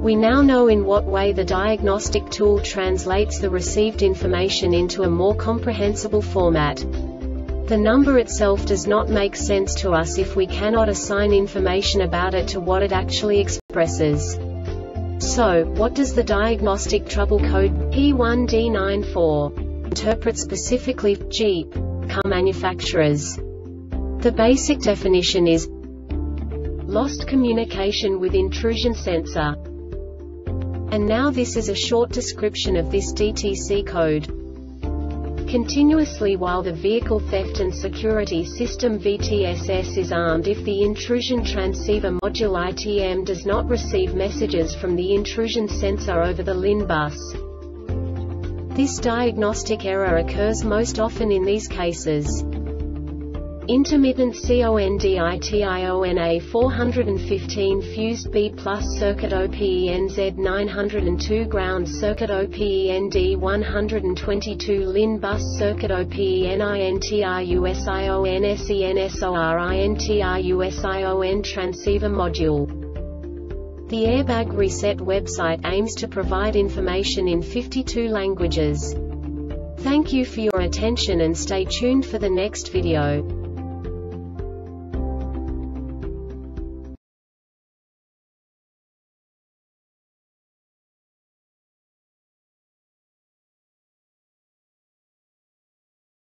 We now know in what way the diagnostic tool translates the received information into a more comprehensible format. The number itself does not make sense to us if we cannot assign information about it to what it actually expresses. So, what does the diagnostic trouble code P1D94 interpret specifically Jeep car manufacturers? The basic definition is lost communication with intrusion sensor. And now this is a short description of this DTC code. Continuously while the Vehicle Theft and Security System VTSS is armed if the intrusion transceiver module ITM does not receive messages from the intrusion sensor over the LIN bus. This diagnostic error occurs most often in these cases. Intermittent CONDITIONA 415 fused B plus circuit OPENZ 902 ground circuit OPEND 122 LIN bus circuit OPENINTRUSIONSENSORINTRUSION transceiver module. The Airbag Reset website aims to provide information in 52 languages. Thank you for your attention and stay tuned for the next video.